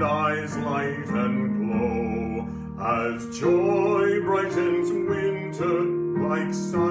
and eyes light and glow, as joy brightens winter like sun.